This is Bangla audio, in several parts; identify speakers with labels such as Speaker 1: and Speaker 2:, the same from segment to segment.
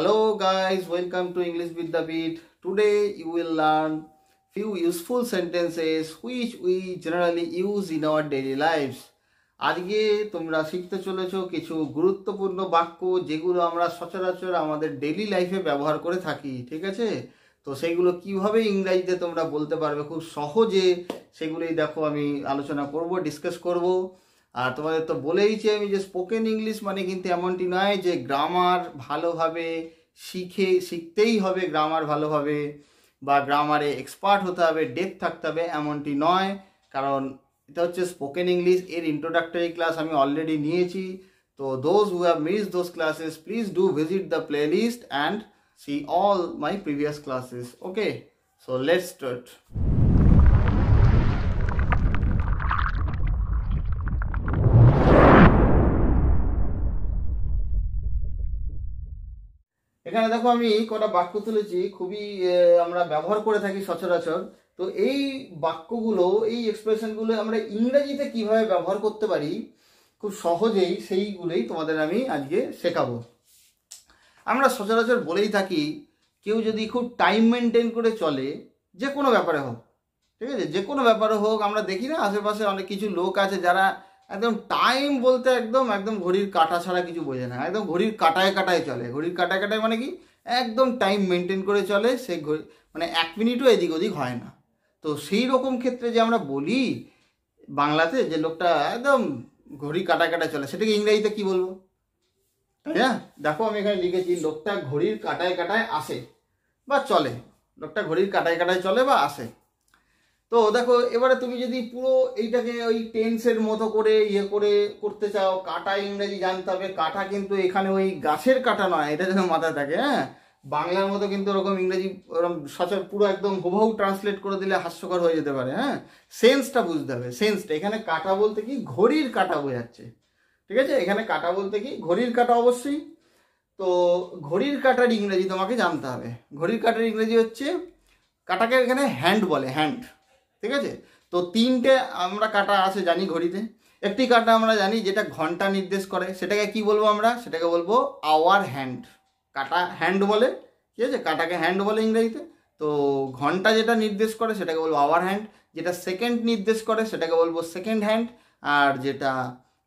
Speaker 1: Hello guys, welcome to English with the Beat. Today you will learn few useful sentences which we generally use in our daily lives. আজকে তোমরা শিখতে চলেছো কিছু গুরুত্বপূর্ণ বাক্য যেগুলো আমরা সচরাচর আমাদের ডেইলি লাইফে ব্যবহার করে থাকি ঠিক আছে তো সেইগুলো কীভাবে ইংরাজিতে তোমরা বলতে পারবে খুব সহজে সেগুলোই দেখো আমি আলোচনা করব ডিসকাস করব আর তোমাদের তো বলেইছি আমি যে স্পোকেন ইংলিশ মানে কিন্তু এমনটি নয় যে গ্রামার ভালোভাবে শিখে, শিখতেই হবে গ্রামার ভালোভাবে বা গ্রামারে এক্সপার্ট হতে হবে ডেপ থাকতে হবে এমনটি নয়। কারণ এটা হচ্ছে স্পোকেন ইংলিশ এর ইন্ট্রোডাক্টরি ক্লাস আমি অলরেডি নিয়েছি। তো those who have miss those classes please do visit the playlist and see all my previous classes okay so let's start এখানে দেখো আমি কটা বাক্য তুলেছি, খুবই আমরা ব্যবহার করে থাকি সচরাচর। তো এই বাক্যগুলো, এই এক্সপ্রেশনগুলো আমরা ইংরেজিতে কীভাবে ব্যবহার করতে পারি, খুব সহজেই সেইগুলোই তোমাদের আমি আজকে শেখাবো। আমরা সচরাচর বলেই থাকি, কেউ যদি খুব টাইম মেনটেন করে চলে, যে কোনো ব্যাপারে হোক, ঠিক আছে? যে কোনো ব্যাপারে হোক, আমরা দেখি না, আশেপাশে অনেক কিছু লোক আছে যারা একদম টাইম বলতে একদম একদম ঘড়ির কাটা ছাড়া কিছু বোঝে না। একদম ঘড়ির কাটায় কাটায় চলে। ঘড়ির কাটায় কাটায় মানে কি? একদম টাইম মেনটেন করে চলে সেই ঘড়ি মানে এক মিনিটও এদিক ওদিক হয় না। তো সেই রকম ক্ষেত্রে যে আমরা বলি বাংলাতে যে লোকটা একদম ঘড়ি কাটায় কাটায় চলে, সেটাকে ইংরেজিতে কি বলব? না? দেখো আমি এখানে লিখেছি, লোকটা ঘড়ির কাটায় কাটায় আসে বা চলে। লোকটা ঘড়ির কাটায় কাটায় চলে বা আসে। তো দেখো, এবারে তুমি যদি পুরো এইটাকে ওই টেন্সের মতো করে ইয়ে করে করতে চাও, কাটা ইংরেজি জানতে হবে, কাটা কিন্তু এখানে ওই গাছের কাটা নয়, এটা যেন মাথায় থাকে হ্যাঁ? বাংলার মতো কিন্তু ওরকম ইংরেজি, ওরকম সচর পুরো একদম হুবহু ট্রান্সলেট করে দিলে হাস্যকর হয়ে যেতে পারে হ্যাঁ? সেন্সটা বুঝতে হবে সেন্সটা এখানে কাটা বলতে কি? ঘড়ির কাটা বোঝাচ্ছে, ঠিক আছে? এখানে কাটা বলতে কি? ঘড়ির কাটা অবশ্যই। তো ঘড়ির কাটার ইংরেজি তোমাকে জানতে হবে। ঘড়ির কাটার ইংরেজি হচ্ছে, কাটাকে এখানে হ্যান্ড বলে হ্যান্ড ঠিক আছে? তো তিনটে আমরা কাটা আছে জানি ঘড়িতে। একটি কাটা আমরা জানি যেটা ঘণ্টা নির্দেশ করে। সেটাকে কি বলব আমরা? সেটাকে বলব আওয়ার হ্যান্ড কাটা হ্যান্ড বলে। ঠিক আছে? কাটাকে হ্যান্ড বলে ইংরেজিতে। তো ঘণ্টা যেটা নির্দেশ করে সেটাকে বলব আওয়ার হ্যান্ড যেটা সেকেন্ড নির্দেশ করে সেটাকে বলব সেকেন্ড হ্যান্ড আর যেটা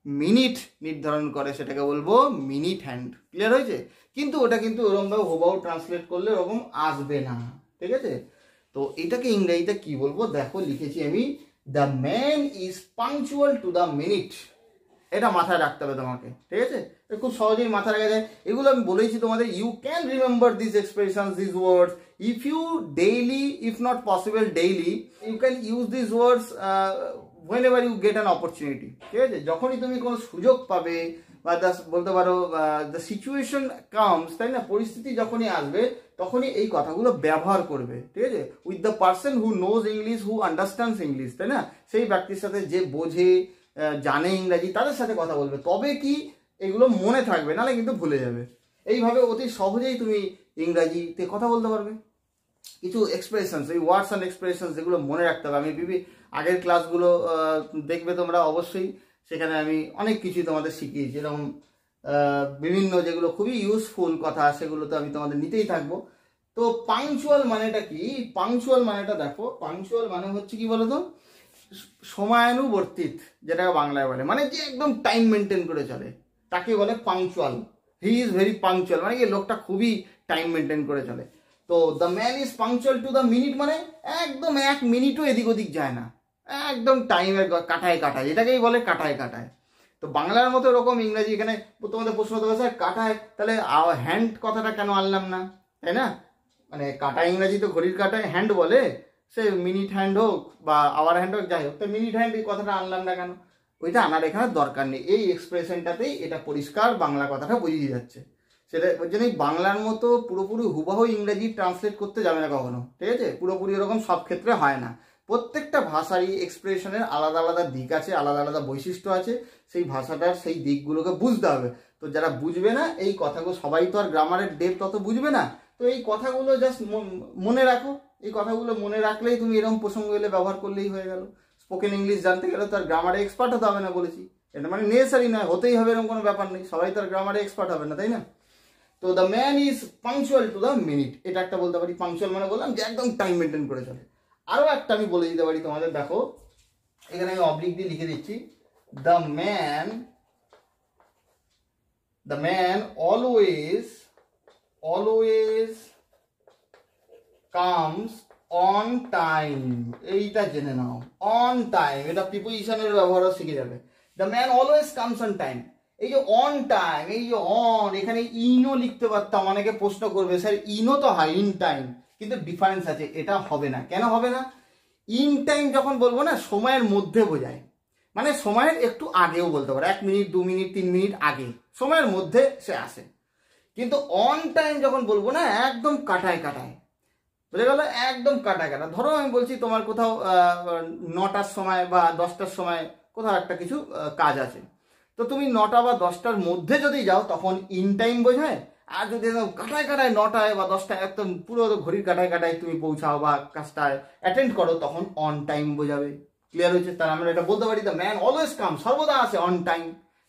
Speaker 1: মিনিট নির্ধারণ করে সেটাকে বলব মিনিট হ্যান্ড ক্লিয়ার হয়েছে? কিন্তু ওটা কিন্তু ওরকমভাবে হুবাহু ট্রান্সলেট করলে ওরকম আসবে না। ঠিক আছে? তো এটাকে ইংরেজিতে কি বলব? দেখো, লিখেছি আমি the man is punctual to the minute এটা মাথায় রাখতে হবে তোমাকে, ঠিক আছে? খুব সহজেই মাথায় রাখা যায়। এগুলো আমি বলেছি তোমাদের you can remember this expression this words if you daily if not possible daily you can use this words whenever you get an opportunity ঠিক আছে? যখনই তুমি কোনো সুযোগ পাবে বা দ্য বলতে পারো দ্য সিচুয়েশন কামস তাই না? পরিস্থিতি যখনই আসবে, তখনই এই কথাগুলো ব্যবহার করবে, ঠিক আছে? With the person who knows English who understands English তাই না? সেই ব্যক্তির সাথে যে বোঝে জানে ইংরাজি, তাদের সাথে কথা বলবে। তবে কি এগুলো মনে থাকবে, নাহলে কিন্তু ভুলে যাবে। এইভাবে অতি সহজেই তুমি ইংরাজিতে কথা বলতে পারবে। কিছু এক্সপ্রেশনস এই ওয়ার্ডস অ্যান্ড এক্সপ্রেশনস যেগুলো মনে রাখতে হবে। আমি বিবি, আগের ক্লাসগুলো দেখবে তোমরা অবশ্যই। সেখানে আমি অনেক কিছুই তোমাদের শিখিয়েছি। এরকম বিভিন্ন যেগুলো খুবই ইউজফুল কথা, সেগুলো তো আমি তোমাদের নিতেই থাকব। তো পাংচুয়াল মানেটা কি? পাংচুয়াল মানেটা দেখো পাংচুয়াল মানে হচ্ছে কি বলতো? সময়ানুবর্তিত যেটা বাংলায় বলে। মানে যে একদম টাইম মেনটেন করে চলে। তাকে বলে punctual he is very punctual মানে কি লোকটা খুবই টাইম মেনটেন করে চলে। তো the man is punctual to the minute মানে একদম এক মিনিটও এদিক ওদিক যায় না। একদম টাইমের কাটায় কাটায়, এটাকেই বলে কাটায় কাটায়। তো বাংলার মতো এরকম ইংরাজি এখানে তোমাদের প্রশ্ন হতে স্যার কাটায়, তাহলে হ্যান্ড কথাটা কেন আনলাম না? তাই না? মানে কাটা ইংরাজি তো ঘড়ির কাটায় হ্যান্ড বলে। সে মিনিট হ্যান্ড হোক বা আওয়ার হ্যান্ড হোক, যাই হোক, তো মিনিট হ্যান্ড এই কথাটা আনলাম না কেন? ওইটা আনার এখানে দরকার নেই। এই এক্সপ্রেশনটাতেই এটা পরিষ্কার বাংলা কথাটা বুঝিয়ে যাচ্ছে। সেটা ওই জন্যই বাংলার মতো পুরোপুরি হুবাহু ইংরাজি ট্রান্সলেট করতে যাবে না কখনো, ঠিক আছে? পুরোপুরি এরকম সব ক্ষেত্রে হয় না। প্রত্যেকটা ভাষারই এক্সপ্রেশনের আলাদা আলাদা দিক আছে, আলাদা আলাদা বৈশিষ্ট্য আছে, সেই ভাষাটার সেই দিকগুলোকে বুঝতে হবে। তো যারা বুঝবে না, এই কথাগুলো সবাই তো আর গ্রামারের ডেপ তত বুঝবে না। তো এই কথাগুলো জাস্ট মনে রাখো। এই কথাগুলো মনে রাখলেই তুমি এরকম প্রসঙ্গ এলে ব্যবহার করলেই হয়ে গেল। স্পোকেন ইংলিশ জানতে গেলে তো আর গ্রামারে এক্সপার্ট হতে হবে না বলেছি। এটা মানে নেসারি নয়, হতেই হবে এরকম কোনো ব্যাপার নেই। সবাই তো আর গ্রামারে এক্সপার্ট হবে না, তাই না? তো the man is punctual to the minute এটা একটা বলতে পারি পাংচুয়াল মানে বললাম যে একদম টাইম মেনটেন করে চলে। আরও একটা আমি বলে দিতে পারি তোমাদের, দেখো। এখানে আমি অবলিক দিয়ে লিখে দিচ্ছি। The man the man always always comes on time এইটা জেনে নাও। অন টাইম এটা প্রিপোজিশনের ব্যবহারও শিখে যাবে। The man always comes on time এই যে অন টাইম এই যে অন এখানে ইনও লিখতে পারতাম, অনেকে প্রশ্ন করবে, স্যার ইনও তো হয় ইন টাইম কিন্তু ডিফারেন্স আছে, এটা হবে না। কেন হবে না? ইন টাইম যখন বলব না, সময়ের মধ্যে বোঝায়। মানে সময়ের একটু আগেও বলতে পারো, এক মিনিট দু মিনিট তিন মিনিট আগে। সময়ের মধ্যে সে আসে। কিন্তু অন টাইম যখন বলব না, একদম কাটায় কাটায়। বুঝে গেল? একদম কাটা কাটা ধরো আমি বলছি তোমার কোথাও নটার সময় বা দশটার সময় কোথাও একটা কিছু কাজ আছে। তো তুমি নটা বা দশটার মধ্যে যদি যাও, তখন ইন টাইম বোঝায় আর যদি একদম কাটায় কাটায় নটায় বা দশটায় একদম পুরো ঘড়ির কাটায় কাটায় তুমি পৌঁছাও বা কাজটায় অ্যাটেন্ড করো, তখন অন টাইম বোঝাবে ক্লিয়ার হয়েছে? তার আমরা এটা বলতে পারি দ্য ম্যান অলওয়েজ কাম সর্বদা আসে অন টাইম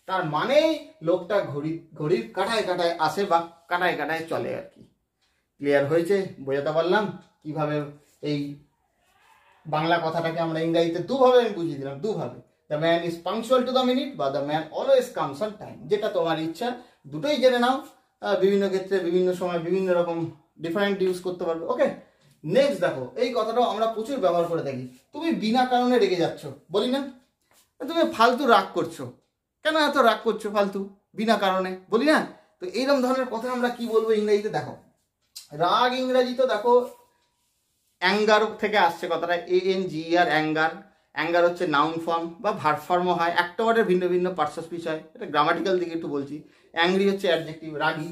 Speaker 1: তার মানেই লোকটা ঘড়ি, ঘড়ির কাটায় কাটায় আসে বা কাটায় কাটায় চলে আর কি। ক্লিয়ার হয়েছে? বোঝাতে পারলাম? কীভাবে এই বাংলা কথাটাকে আমরা ইংরাজিতে দুভাবে আমি বুঝিয়ে দিলাম, দুভাবে। The man is punctual to the minute বা the man always comes on time যেটা তোমার ইচ্ছা, দুটোই জেনে নাও। বিভিন্ন ক্ষেত্রে, বিভিন্ন সময় বিভিন্ন রকম ডিফারেন্ট ইউজ করতে পারবে। ওকে নেক্সট দেখো, এই কথাটাও আমরা প্রচুর ব্যবহার করে থাকি। তুমি বিনা কারণে রেগে যাচ্ছ। বলি না? তুমি ফালতু রাগ করছ। কেন এত রাগ করছ ফালতু? বিনা কারণে। বলি না? তো এইরকম ধরনের কথা আমরা কি বলব ইংরেজিতে? দেখো, রাগ ইংরাজি তো দেখো অ্যাঙ্গার থেকে আসছে কথাটা। A N G R anger anger হচ্ছে নাউন ফর্ম বা ভার্ব ফর্মও হয়। একটা ওয়ার্ডের ভিন্ন ভিন্ন পার্শ্ব স্পিচ হয়। এটা গ্রামাটিক্যাল দিকে একটু বলছি। অ্যাংরি হচ্ছে অ্যাডজেক্টিভ রাগি।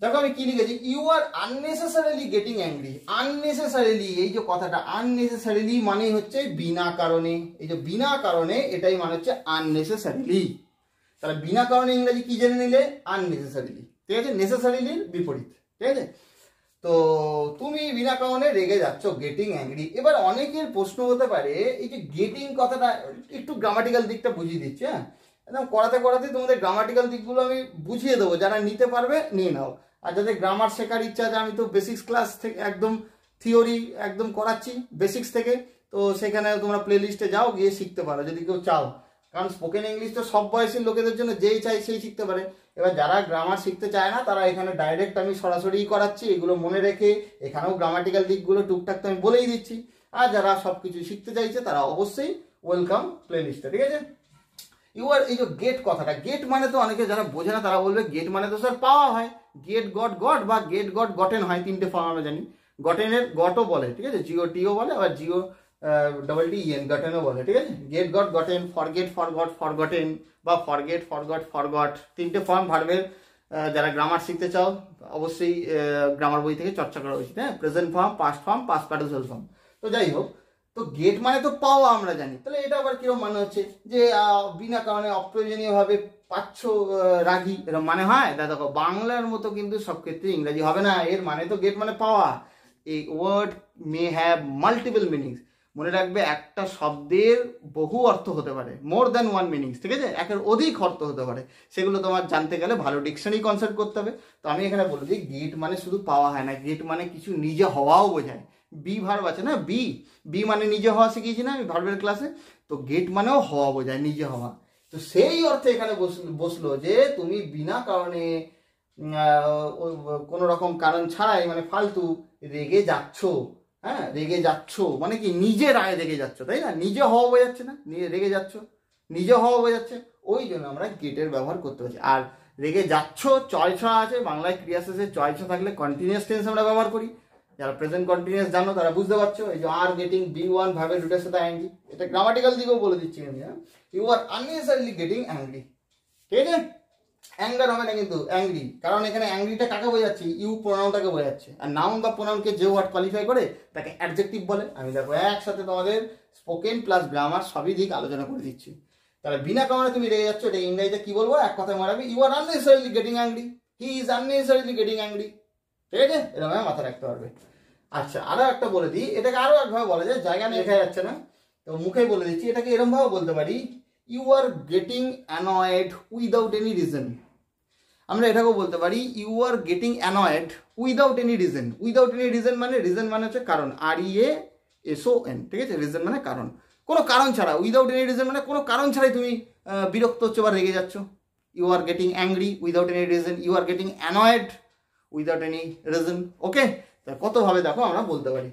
Speaker 1: দেখো আমি কি লিখেছি? You are unnecessarily getting angry unnecessarily এই যে কথাটা আননেসেসারিলি মানে হচ্ছে বিনা কারণে। এই যে বিনা কারণে, এটাই মানে হচ্ছে আননেসেসারিলি তাহলে বিনা কারণে ইংরেজি কি জেনে নিলে? আননেসেসারিলি ঠিক আছে? নেসেসারিলির বিপরীত। ঠিক আছে? তো তুমি বিনা কারণে রেগে যাচ্ছ গেটিং অ্যাংরি এবার অনেকের প্রশ্ন হতে পারে, এই যে গেটিং কথাটা, একটু গ্রামাটিক্যাল দিকটা বুঝিয়ে দিচ্ছে হ্যাঁ? একদম করাতে করাতে তোমাদের গ্রামাটিক্যাল দিকগুলো আমি বুঝিয়ে দেবো। যারা নিতে পারবে, নিয়ে নাও। আর যাদের গ্রামার শেখার ইচ্ছা আছে, আমি তো বেসিক্স ক্লাস থেকে একদম থিওরি একদম করাচ্ছি বেসিক্স থেকে। তো সেখানে তোমরা প্লে লিস্টে যাও, গিয়ে শিখতে পারো, যদি কেউ চাও। কারণ স্পোকেন ইংলিশ তো সব বয়সের লোকেদের জন্য যেই চাই সেই শিখতে পারে। এবার যারা গ্রামার শিখতে চায় না, তারা এখানে ডাইরেক্ট আমি সরাসরি করাচ্ছি, এগুলো মনে রেখে এখানেও গ্রামাটিক্যাল দিকগুলো টুকটাক তো আমি বলেই দিচ্ছি। আর যারা সব কিছু শিখতে চাইছে, তারা অবশ্যই ওয়েলকাম প্লে লিস্টে ঠিক আছে? ইউআর এই যে গেট কথাটা গেট মানে তো অনেকে যারা বোঝে না, তারা বলবে গেট মানে তো স্যার পাওয়া হয়। গেট গট গট বা গেট গট গটেন হয়, তিনটে ফর্ম আমরা জানি। গটেনের গটও বলে, ঠিক আছে? জিও টিও বলে, আবার G O double T E N গটেনও বলে, ঠিক আছে? Get got gotten forget forgot forgotten বা ফরগেট ফরগট ফরগট তিনটে ফর্ম ভার্বের যারা গ্রামার শিখতে চাও, অবশ্যই গ্রামার বই থেকে চর্চা করা উচিত হ্যাঁ? Present form past form past participle form তো যাই হোক তো গেট মানে তো পাওয়া আমরা জানি। তাহলে এটা আবার কীরকম মানে হচ্ছে? যে বিনা কারণে অপ্রয়োজনীয়ভাবে পাচ্ছ রাগি। এরকম মানে হয়? দাদা, দেখো, বাংলার মতো কিন্তু সব ক্ষেত্রে ইংরাজি হবে না। এর মানে তো গেট মানে পাওয়া এই word may have multiple meanings মনে রাখবে, একটা শব্দের বহু অর্থ হতে পারে। মোর দ্যান ওয়ান মিনিংস ঠিক আছে? একের অধিক অর্থ হতে পারে। সেগুলো তোমার জানতে গেলে ভালো ডিকশনারি কনসাল্ট করতে হবে। তো আমি এখানে বলি যে গেট মানে শুধু পাওয়া হয় না। গেট মানে কিছু নিজে হওয়াও বোঝায়। বি ভার্ব আছে না? বি বি মানে নিজে হওয়া শিখিয়েছি না আমি ভার্বের ক্লাসে তো গেট মানেও হওয়া বোঝায়, নিজে হওয়া। তো সেই অর্থে এখানে বসল যে তুমি বিনা কারণে কোনো রকম কারণ ছাড়াই মানে ফালতু রেগে যাচ্ছ। হ্যাঁ? রেগে যাচ্ছ। মানে কি নিজে রায় রেগে যাচ্ছ, তাই না? নিজে হওয়া বোঝাচ্ছে না? নিজে রেগে যাচ্ছ। নিজে হওয়া বোঝাচ্ছে। ওই জন্য আমরা গেটের ব্যবহার করতে পারছি। আর রেগে যাচ্ছ চয় ছ আছে, বাংলায় ক্রিয়া শেষে চয় ছ থাকলে কন্টিনিউয়াস টেন্স আমরা ব্যবহার করি। যারা প্রেজেন্ট কন্টিনিউয়াস জানো, তারা বুঝতে পারছ, এই যে আর গেটিং বি ওয়ান ভাবের রুটের সাথে অ্যাংরি এটা গ্রামাটিক্যাল দিকেও বলে দিচ্ছি আমি you are unnecessarily getting angry ঠিক আছে? অ্যাঙ্গার হবে না কিন্তু অ্যাংরি কারণ এখানে অ্যাংরিটা কাকে বোঝাচ্ছি? ইউ প্রোনাউনটাকে বোঝাচ্ছে। আর নাউন বা প্রোনাউনকে যে ওয়ার্ড কোয়ালিফাই করে, তাকে অ্যাডজেক্টিভ বলে। আমি দেখো একসাথে তোমাদের স্পোকেন প্লাস গ্রামার সবই দিক আলোচনা করে দিচ্ছি। তাহলে বিনা কারণে তুমি রেগে যাচ্ছ, এটা ইংরেজিতে কি বলব? এক কথায় মারাবি you are unnecessarily getting angry he is unnecessarily getting angry ঠিক আছে? এরকম মাথা রাখতে পারবে। আচ্ছা আরও একটা বলে দিই। এটাকে আরও একভাবে বলা যায়, জায়গা লেখা যাচ্ছে না। তো মুখে বলে দিচ্ছি, এটাকে এরকম ভাবে বলতে পারি you are getting annoyed without any reason আমরা এটাকেও বলতে পারি you are getting annoyed without any reason without any reason মানে রিজন মানে হচ্ছে কারণ। আর ই এ এসও এন ঠিক আছে? রিজন মানে কারণ। কোনো কারণ ছাড়া উইদাউট এনি রিজন মানে কোনো কারণ ছাড়াই তুমি বিরক্ত হচ্ছে বা রেগে যাচ্ছ। You are getting angry without any reason you are getting annoyed without any reason okay তা কতভাবে দেখো আমরা বলতে পারি।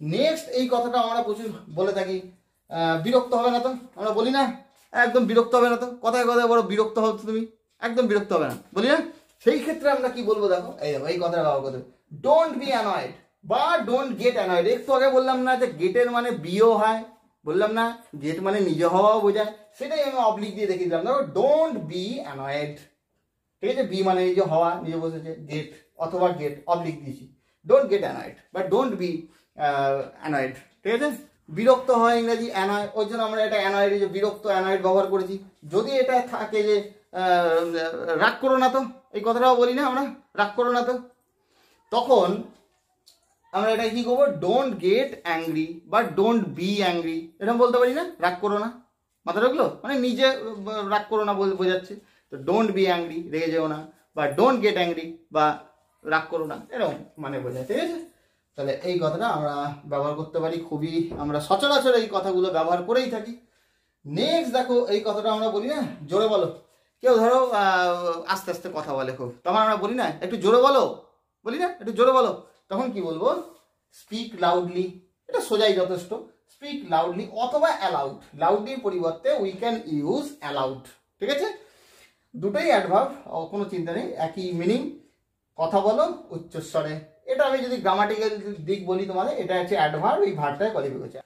Speaker 1: নেক্সট এই কথাটা আমরা প্রচুর বলে থাকি। বিরক্ত হবে না তো? আমরা বলি না? একদম বিরক্ত হবে না তো? কথায় কথায় বড় বিরক্ত হচ্ছে তুমি? একদম বিরক্ত হবে না। বলি না? সেই ক্ষেত্রে আমরা কি বলব দেখো? এই দেখো, এই কথাটা ব্যবহার করতে ডোন্ট বি অ্যানয়েড বা ডোন্ট গেট অ্যানয়েড একটু আগে বললাম না যে গেটের মানে বিও হয়। বললাম না গেট মানে নিজে হওয়াও বোঝায়। সেটাই আমি অবলিক দিয়ে দেখিয়ে দিলাম। দেখো ডোন্ট বি অ্যানয়েড ঠিক আছে? বি মানে নিজে হওয়া, নিজে বসেছে গেট অথবা গেট অবলিক দিয়েছি। ডোন্ট গেট অ্যানয়েড বা ডোন্ট বি অ্যানয়েড ঠিক আছে? বিরক্ত হয় ইংরেজি অ্যানয়েড ওই জন্য আমরা এটা অ্যানয়েড যে বিরক্ত অ্যানয়েড ব্যবহার করেছি। যদি এটা থাকে যে রাগ করো না তো, এই কথাটাও বলি না আমরা, রাগ করো না তো। তখন আমরা এটা কি করব? ডোন্ট গেট অ্যাংরি বা ডোন্ট বি অ্যাংরি এরকম বলতে পারি না? রাগ করো না। মাথা রাখল? মানে নিজে রাগ করো না বোঝাচ্ছে। তো ডোন্ট বি অ্যাংরি রেগে যেও না। বা ডোন্ট গেট অ্যাংরি বা রাগ করো না। এরকম মানে বোঝায়, ঠিক আছে? তাহলে এই কথাটা আমরা ব্যবহার করতে পারি, খুবই আমরা সচরাচর এই কথাগুলো ব্যবহার করেই থাকি। নেক্সট দেখো, এই কথাটা আমরা বলি না জোরে বলো। কেউ ধরো আস্তে আস্তে কথা বলে খুব। তখন আমরা বলি না, একটু জোরে বলো। বলি না, একটু জোরে বলো। তখন কি বলব? স্পিক লাউডলি এটা সোজাই যথেষ্ট। স্পিক লাউডলি অথবা অ্যালাউড লাউডলির পরিবর্তে উই ক্যান ইউজ অ্যালাউড ঠিক আছে? দুটোই অ্যাডভার্ব কোনো চিন্তা নেই, একই মিনিং কথা বলো উচ্চস্বরে। এটা আমি যদি গ্রামাটিক্যাল দিক বলি তোমাদের, এটা হচ্ছে অ্যাডভার্ব এই ভার্বটাই কোয়ালিফাই করছে।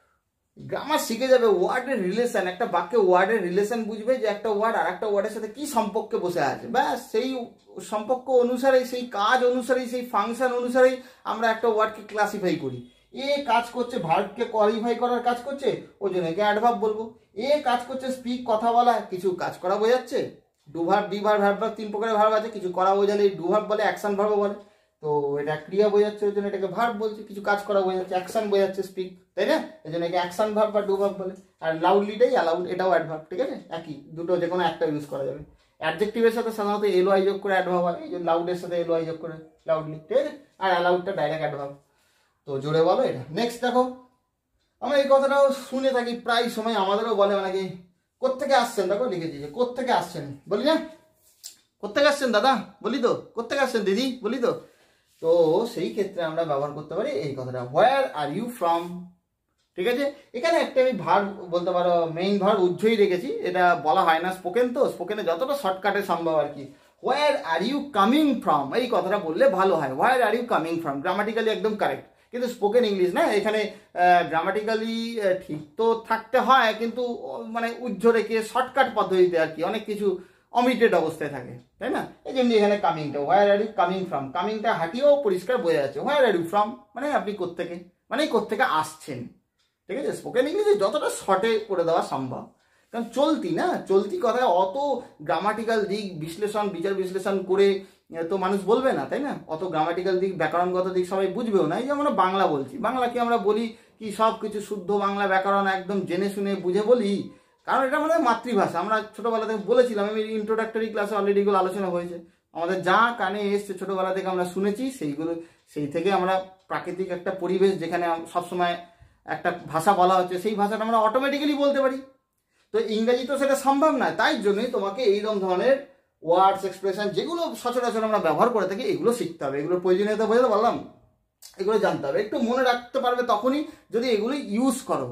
Speaker 1: গ্রামার শিখে যাবে ওয়ার্ডের রিলেশন একটা বাক্যে ওয়ার্ডের রিলেশন বুঝবে যে একটা ওয়ার্ড আর একটা ওয়ার্ডের সাথে কি সম্পর্কে বসে আছে। ব্যাস, সেই সম্পর্ক অনুসারে সেই কাজ অনুসারেই, সেই ফাংশন অনুসারেই আমরা একটা ওয়ার্ডকে ক্লাসিফাই করি। এ কাজ করছে ভার্বকে কোয়ালিফাই করার কাজ করছে, ওই জন্য একে অ্যাডভার্ব বলব। এ কাজ করছে স্পিক কথা বলা কিছু কাজ করা বোঝাচ্ছে। ডুভার ডিভার ভার্ব ভার্ব তিন প্রকারের ভার্ব আছে, কিছু করা বোঝালে ডুভার্ব বলে, অ্যাকশন ভার্ব বলে। তো এটা ক্রিয়া বোঝাচ্ছে, ওই জন্য এটাকে ভার্ব বলছে, কিছু কাজ করা বোঝাচ্ছে, অ্যাকশন বোঝাচ্ছে স্পিক তাই না? এই জন্য একে অ্যাকশন ভার্ব বা ডু ভার্ব বলে। আর লাউডলিটাই অ্যালাউড এটাও অ্যাডভার্ব ঠিক আছে? একই, দুটো যে কোনো একটা ইউজ করা যাবে। অ্যাডজেক্টিভের সাথে সাধারণত এলো আই যোগ করে অ্যাডভার্ব হয়, এই জন্য লাউডের সাথে এলো আই যোগ করে লাউডলি ঠিক আছে? আর অ্যালাউডটা ডাইরেক্ট অ্যাডভার্ব তো জোরে বলো এটা। নেক্সট দেখো, আমরা এই কথাটাও শুনে থাকি, প্রায় সময় আমাদেরও বলে অনেকে কোত্থেকে আসছেন? দেখো লিখেছি যে কোত্থেকে আসছেন? বলি না? কোত্থেকে আসছেন, দাদা? বলি তো, কোত্থেকে আসছেন, দিদি? বলি তো। তো সেই ক্ষেত্রে আমরা ব্যবহার করতে পারি এই কথাটা। হোয়ার আর ইউ ফ্রম ঠিক আছে? এখানে একটা আমি ভার বলতে পারো মেইন ভার উজ্জ্বই রেখেছি। এটা বলা হয় না স্পোকেন তো। স্পোকেনে যতটা শর্টকাটে সম্ভব আর কি। Where are you coming from এই কথাটা বললে ভালো হয়। Where are you coming from grammatically একদম কারেক্ট কিন্তু স্পোকেন ইংলিশ না? এখানে গ্রামাটিক্যালি ঠিক তো থাকতে হয়, কিন্তু মানে উজ্জ্ব রেখে শর্টকাট পদ্ধতিতে আর কি অনেক কিছু অমিটেড অবস্থায় থাকে, তাই না? এই যেমনি এখানে কামিংটা where are you coming from কামিংটা হাঁটিয়েও পরিষ্কার বোঝা যাচ্ছে হোয়ার আর ইউ ফ্রম মানে আপনি কোত্থেকে? মানে কোত্থেকে আসছেন, ঠিক আছে? স্পোকেন ইংলিশে যতটা শর্টে করে দেওয়া সম্ভব। কারণ চলতি না, চলতি কথায় অত গ্রামাটিক্যাল দিক বিশ্লেষণ, বিচার বিশ্লেষণ করে তো মানুষ বলবে না, তাই না? অত গ্রামাটিক্যাল দিক, ব্যাকরণগত দিক সবাই বুঝবেও না। এই যে আমরা বাংলা বলছি, বাংলা কি আমরা বলি কি সব কিছু শুদ্ধ বাংলা ব্যাকরণ একদম জেনে শুনে বুঝে বলি? কারণ এটা আমাদের মাতৃভাষা। আমরা ছোটোবেলা থেকে বলেছিলাম, আমি ইন্ট্রোডাক্টরি ক্লাসে অলরেডি এগুলো আলোচনা হয়েছে। আমাদের যা কানে এসছে ছোটবেলা থেকে আমরা শুনেছি, সেইগুলো, সেই থেকে আমরা প্রাকৃতিক একটা পরিবেশ যেখানে সবসময় একটা ভাষা বলা হচ্ছে, সেই ভাষাটা আমরা অটোমেটিক্যালি বলতে পারি। তো ইংরেজি তো সেটা সম্ভব না তাই জন্যই তোমাকে এইরকম ধরনের ওয়ার্ডস এক্সপ্রেশন যেগুলো সচরাচর আমরা ব্যবহার করে থাকি, এগুলো শিখতে হবে এগুলোর প্রয়োজনীয়তা বোঝাতে পারলাম, এগুলো জানতে হবে। একটু মনে রাখতে পারবে তখনই যদি এগুলো ইউজ করো।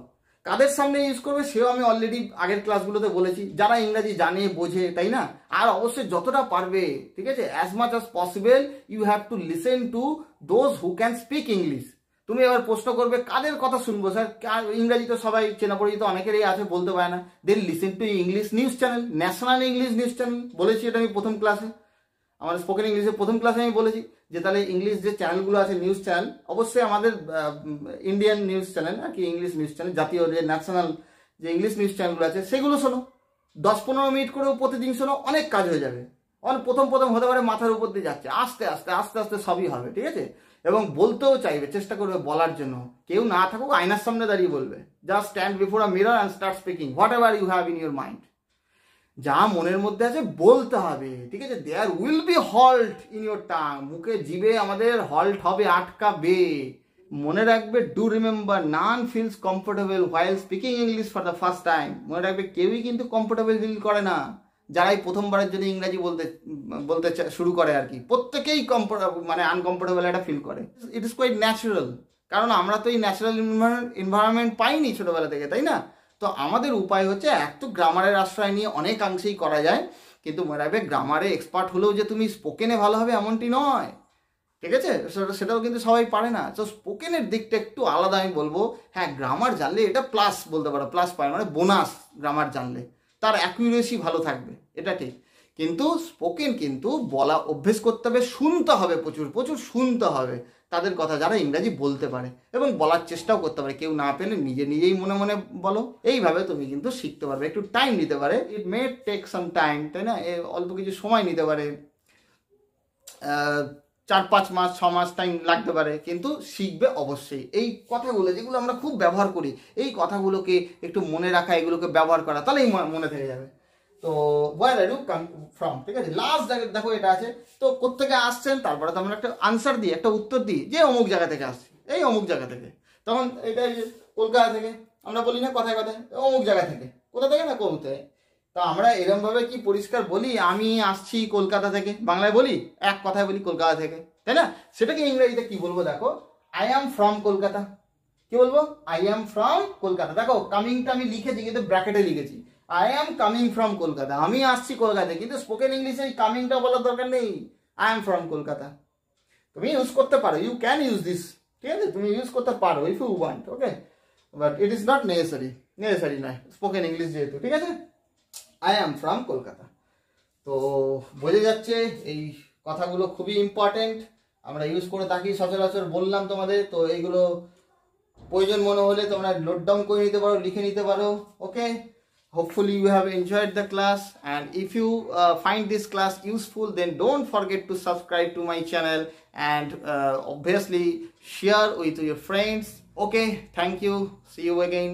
Speaker 1: কাদের সামনে ইউজ করবে সেও আমি অলরেডি আগের ক্লাসগুলোতে বলেছি। যারা ইংরাজি জানে, বোঝে, তাই না? আর অবশ্যই যতটা পারবে, ঠিক আছে? As much as possible you have to listen to those who can speak English তুমি এবার প্রশ্ন করবে, কাদের কথা শুনব স্যার? ইংরাজি তো সবাই চেনা পরিচিত, অনেকেরই আছে, বলতে পারে না। Then listen to English news channel national English news channel বলেছি এটা আমি প্রথম ক্লাসে আমার স্পোকেন ইংলিশের প্রথম ক্লাসে আমি বলেছি যে, তাহলে ইংলিশ যে চ্যানেলগুলো আছে নিউজ চ্যানেল অবশ্যই আমাদের ইন্ডিয়ান নিউজ চ্যানেল আর কি ইংলিশ নিউজ চ্যানেল জাতীয় যে ন্যাশনাল যে ইংলিশ নিউজ চ্যানেলগুলো আছে, সেগুলো শোনো। দশ পনেরো মিনিট করেও প্রতিদিন শোনো, অনেক কাজ হয়ে যাবে। অনেক প্রথম প্রথম হতে পারে মাথার উপর দিয়ে যাচ্ছে। আস্তে আস্তে আস্তে আস্তে সবই হবে, ঠিক আছে? এবং বলতেও চাইবে, চেষ্টা করবে বলার জন্য। কেউ না থাকুক, আয়নার সামনে দাঁড়িয়ে বলবে just stand before a mirror and start speaking whatever you have in your mind যা মনের মধ্যে আছে, বলতে হবে, ঠিক আছে? There will be halt in your tongue মুখে জিভে আমাদের হল্ট হবে, আটকাবে। মনে রাখবে do remember none feels comfortable while speaking English for the first time মনে রাখবে, কেউই কিন্তু কমফোর্টেবল ফিল করে না। যারাই প্রথমবারের জন্য ইংরাজি বলতে বলতে শুরু করে আর কি, প্রত্যেকেই কমফোর্টেবল মানে আনকমফোর্টেবল একটা ফিল করে। ইট ইজ কোয়াইট ন্যাচারাল কারণ আমরা তো এই ন্যাচারাল এনভায়রনমেন্ট পাইনি ছোটোবেলা থেকে, তাই না? তো আমাদের উপায় হচ্ছে এক তো গ্রামারের আশ্রয় নিয়ে অনেকাংশেই করা যায়, কিন্তু মনে রাখবে গ্রামারে এক্সপার্ট হলেও যে তুমি স্পোকেনে ভালো হবে এমনটি নয়। ঠিক আছে? সেটা সেটাও কিন্তু সবাই পারে না। তো স্পোকেনের দিকটা একটু আলাদা আমি বলব। হ্যাঁ গ্রামার জানলে এটা প্লাস বলতে পারো প্লাস পয়েন্ট মানে বোনাস গ্রামার জানলে। তার অ্যাকুরেসি ভালো থাকবে, এটা ঠিক। কিন্তু স্পোকেন কিন্তু বলা, অভ্যেস করতে হবে, শুনতে হবে প্রচুর প্রচুর শুনতে হবে। তাদের কথা যারা ইংরাজি বলতে পারে এবং বলার চেষ্টাও করতে পারে। কেউ না পেলে নিজে নিজেই মনে মনে বলো। এইভাবে তুমি কিন্তু শিখতে পারবে। একটু টাইম নিতে পারে। ইট মে টেক সাম টাইম তাই না? অল্প কিছু সময় নিতে পারে। চার পাঁচ মাস ছ মাস টাইম লাগতে পারে, কিন্তু শিখবে অবশ্যই। এই কথাগুলো যেগুলো আমরা খুব ব্যবহার করি, এই কথাগুলোকে একটু মনে রাখা, এগুলোকে ব্যবহার করা, তাহলেই মনে থেকে যাবে। তো where are you come from ঠিক আছে? লাস্ট দেখো এটা আছে। তো কোথেকে আসছেন? তারপরে তো আমরা একটা আনসার দিই, একটা উত্তর দিই, যে অমুক জায়গা থেকে আসছি, এই অমুক জায়গা থেকে। তখন এটা কলকাতা থেকে, আমরা বলি না কথায় কথায়, অমুক জায়গা থেকে। কোথা থেকে না কমতে তা আমরা এরমভাবে কি পরিষ্কার বলি? আমি আসছি কলকাতা থেকে। বাংলায় বলি? এক কথায় বলি কলকাতা থেকে। তাই না? সেটাকে ইংরেজিতে কি বলব দেখো? I am from Kolkata. কি বলব? I am from Kolkata. দেখো কামিংটা আমি লিখেছি, কিন্তু ব্র্যাকেটে লিখেছি। I am coming from Kolkata. আমি আসছি কলকাতায় কিন্তু স্পোকেন ইংলিশে এই কামিংটা বলার দরকার নেই। I am from Kolkata. তুমি ইউজ করতে পারো। ইউ ক্যান ইউজ দিস ঠিক আছে? তুমি ইউজ করতে পারো if you want okay but it is not necessary necessary নয়। স্পোকেন ইংলিশ যেহেতু, ঠিক আছে? আই অ্যাম ফ্রম কলকাতা তো বোঝা যাচ্ছে এই কথাগুলো খুবই ইম্পর্টেন্ট আমরা ইউজ করে থাকি, সচরাচর বললাম তোমাদের, তো এইগুলো প্রয়োজন মনে হলে তোমরা লোড ডাউন করে নিতে পারো, লিখে নিতে পারো okay hopefully you have enjoyed the class and if you find this class useful then don't forget to subscribe to my channel and obviously share with your friends okay thank you see you again